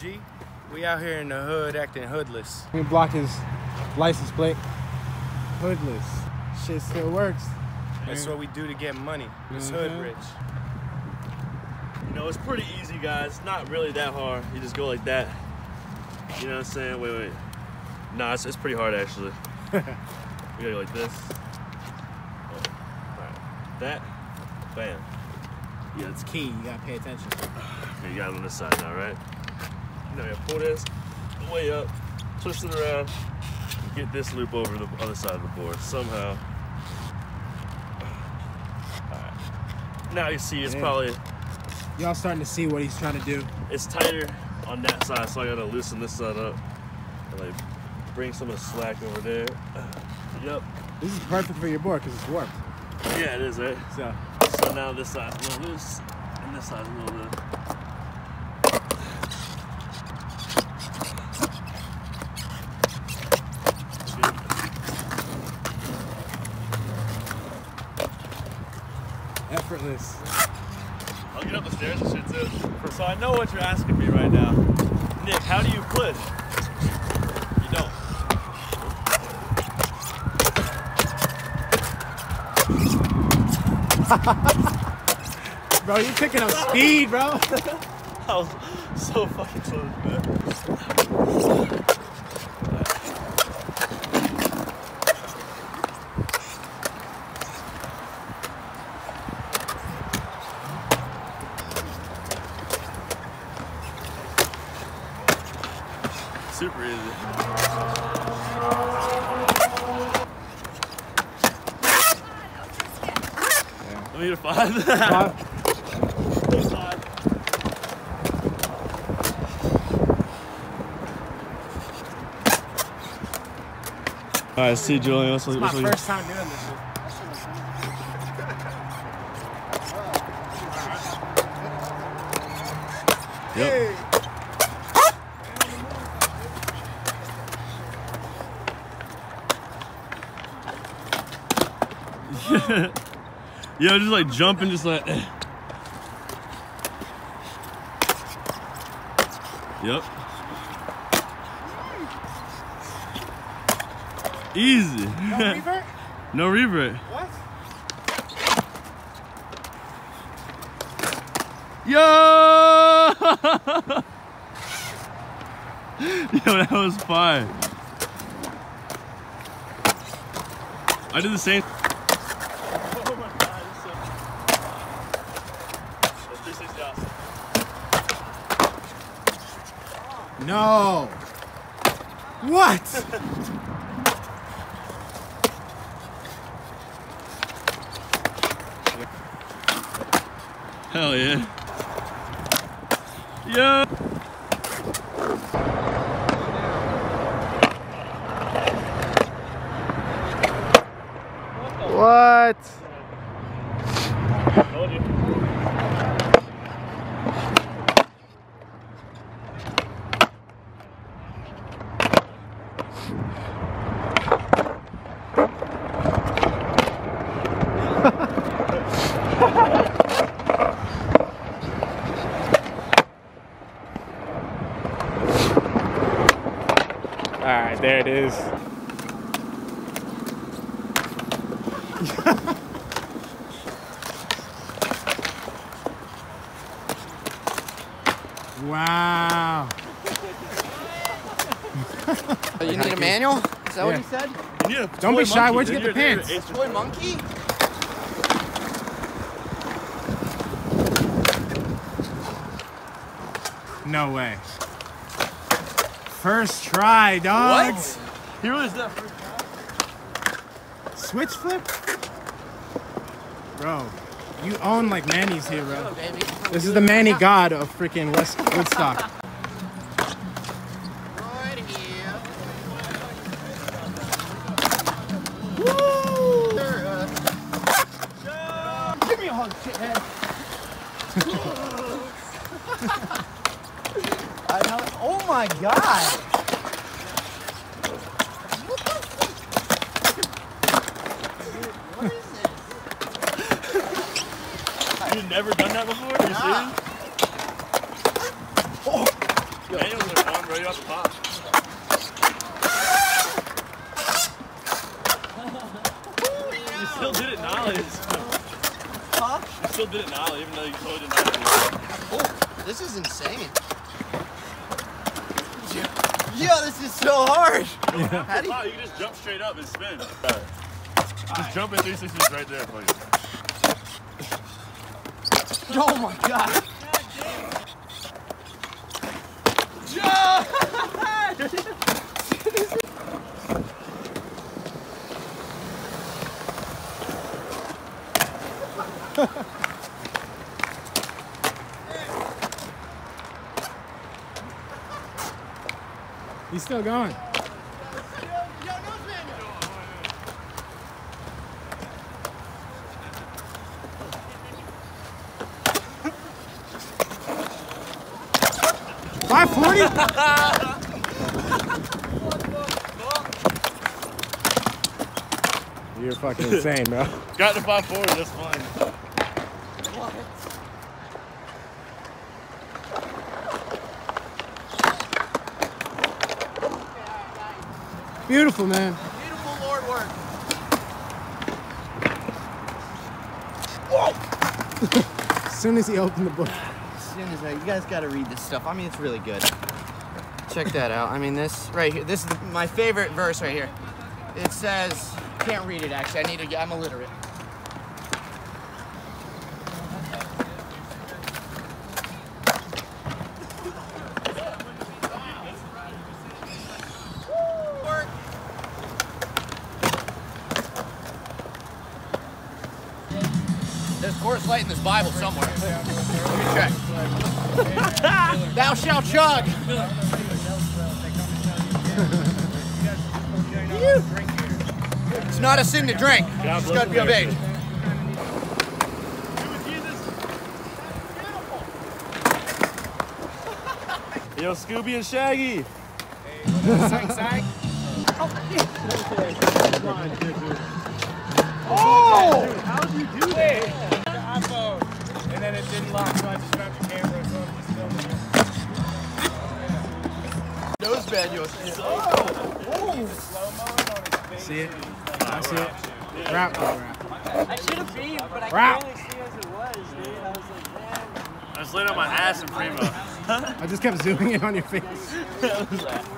G. We out here in the hood acting hoodless. We block his license plate. Hoodless. Shit still works. That's what we do to get money. It's hood Mhm. rich. You know, it's pretty easy, guys. Not really that hard. You just go like that. You know what I'm saying? Wait, wait. Nah, it's, it's pretty hard actually. you gotta go like this. Oh, alright. That. Bam. Yeah, it's key. You gotta pay attention. Okay, you got it on this side now, right? Now you pull this way up, twist it around, and get this loop over the other side of the board somehow. Alright. Now you see it's Yeah. probably Y'all starting to see what he's trying to do. it's tighter on that side, so I gotta loosen this side up and like bring some of the slack over there. Yep. This is perfect for your board because it's warped. Yeah, it is, right? So So now this side's a little loose, and this side's a little loose. Effortless. I'll get up the stairs and shit too. So I know what you're asking me right now. Nick, how do you push? You don't. Bro, you picking up speed, bro. I was so fucking close, man. Super easy. Let me get a five. Five. All right, see Julian. Let's, It's my let's, first time doing this shit. Yep. Yo, just like jumping, just like. Yep. Easy. No revert? no revert. What? Yo! Yo, that was fire. I did the same. Oh my god, that's so... That's 360 awesome. No. What? Hell yeah. Yo! What? All right, there it is. wow. You need a manual? Is that what Yeah. he said? You need a Don't be shy, monkey, where'd you get the pants? you're- Toy monkey? No way. First try, dog. He really is that Switch flip? Bro, you own like Manny's here, bro. baby. This is the Manny god of freaking West Woodstock. Oh my god. You've never done that before? Are you serious? Oh. go. Manuals are fun, ready off the top. You still did it knowledge. Huh? You still did it knowledge, even though you totally did not do it. Oh, this is insane. Yo, this is so hard. How do you, Wow, you can just jump straight up and spin. Alright. Just jump in 360s right there for you. oh my god. He's still going. Five forty? You're fucking insane, bro. Got the 540, that's fine. Beautiful, man. Beautiful Lord work. Whoa! As soon as he opened the book. As soon as I, you guys got to read this stuff. I mean, it's really good. Check that out. I mean, this right here. This is the, my favorite verse right here. It says, can't read it actually. I need to. get- I'm illiterate. There's Coors Light in this Bible somewhere. Let me check. Thou shalt chug. it's not a sin to drink. God It's bless got to be of age. Yo, Scooby and Shaggy. Oh! iPhone. And then it didn't lock, so I just grabbed the camera. So I'm just filming it. Nose manual. See it? I see it. Wrap. I should have beat, but I Rap. can't really see as it was, dude. I was like, man. I was laying on my ass in Primo. I just kept zooming in on your face.